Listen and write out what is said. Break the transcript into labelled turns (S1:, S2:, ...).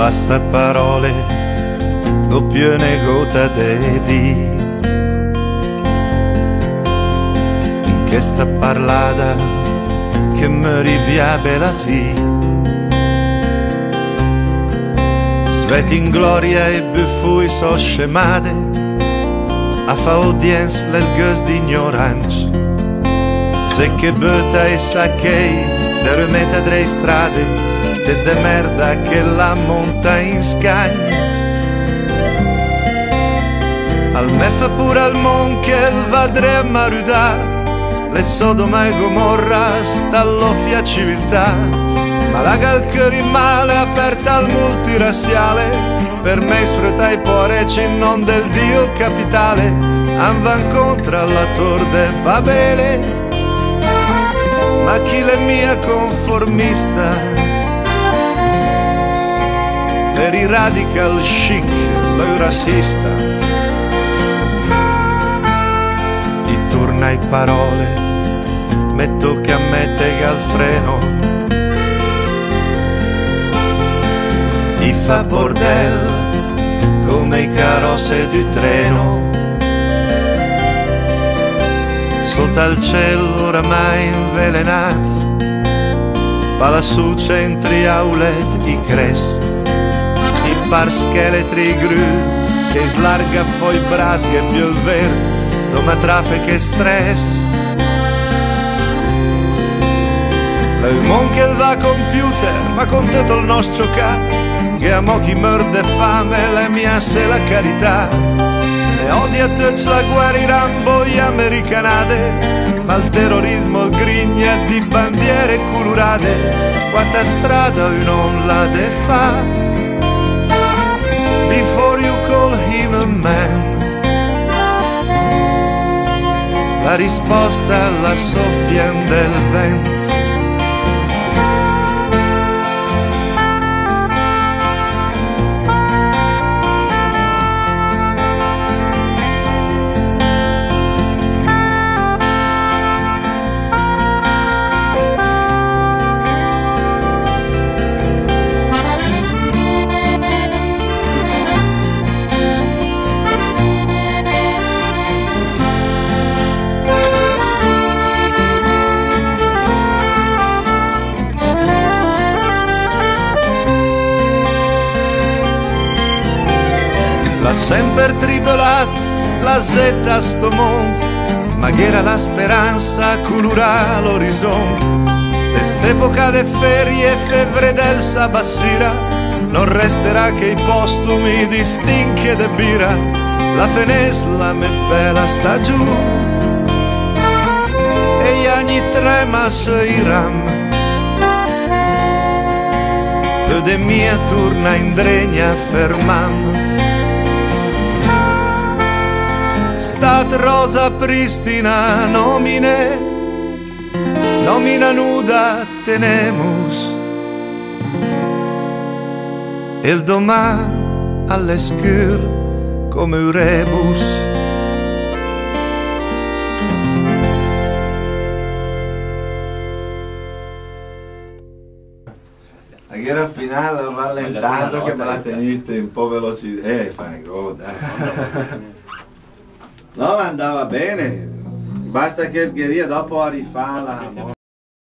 S1: basta parole o più ne gota de di. In questa parlada che mi riviabe la si sveti in gloria e buffui so scemade a fa audience l'el gos d'ignoranza se che butta e sacchei de remeta drei strade te de merda che la monta in scagna al me fa pure al mon che il vadre a marudà le Sodoma e Gomorra stall'offia civiltà. Ma la calcări male aperta al multirasiale per me sfrutta i poreci non del dio capitale. Anvan contra la tor de Babele. Ma chi le mia conformista per i radical chic lo rassista. I tornai parole metto che ammette che al freno. I fa bordel come i carrozze di treno. Sotto al cielo oramai invelenato va lassù centri aulet i par scheletri gru che slarga poi brasche più il verde Roma traffic e stress. Il mon che va computer ma con tutto il nostro ca che a mo chi morde fame la mia se la carità. E odia tutti la guerra Rambo e americanate ma il terrorismo il grigna di bandiere colorate. Quanta strada non la de fa a man la risposta alla soffia del vento l'ha sempre tribolat la zetta a sto monte ma che era la speranza colora l'orizzonte. Quest'epoca de ferie fevre del sabassira non resterà che i postumi di stinche de bira. La fenesla me bella sta giù. E gli anni trema i ram. De mia turna in dregna fermam stat rosa pristina nomine nomina nuda tenemus el domà all'escur come un rebus
S2: Aquí era final rallentando che me la teniste un po' velocità. Eh, fai goda. No, ma andava bene. Basta che sgheria, dopo rifarla.